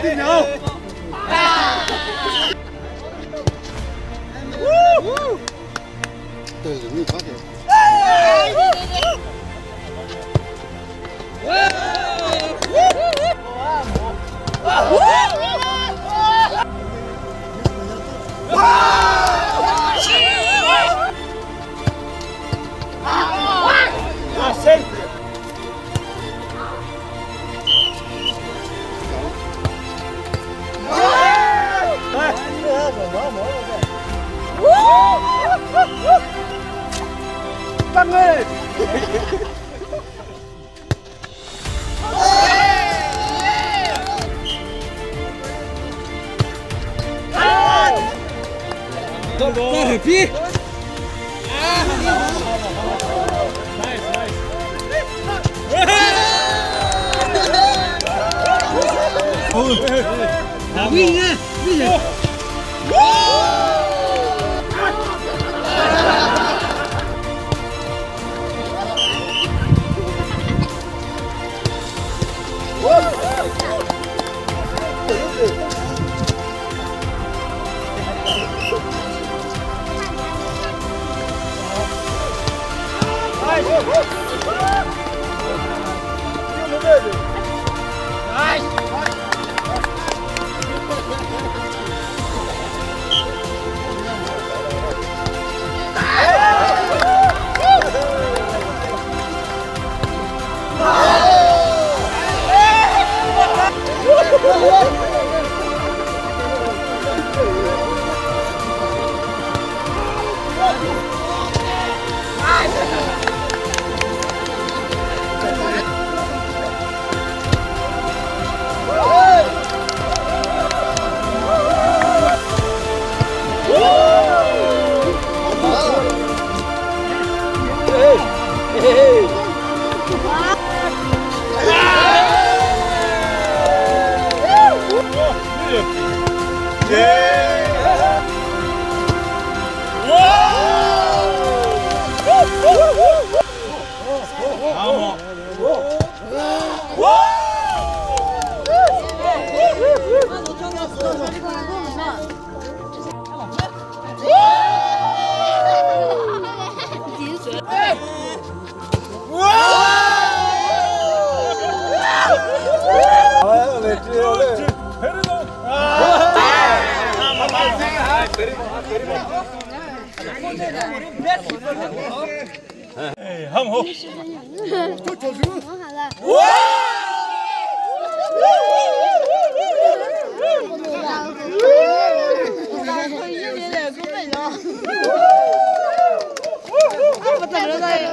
进球！啊！呜！对，容易点。对对。Tăng ơi! Nice, nice! Oh! Win, win! Oh! Aê! 哎，好酷！哈哈哈！好了，哇！呜呜呜呜呜呜！呜呜呜！大灰一连两个动作，呜呜呜！呜呜！啊，不打了，不打了！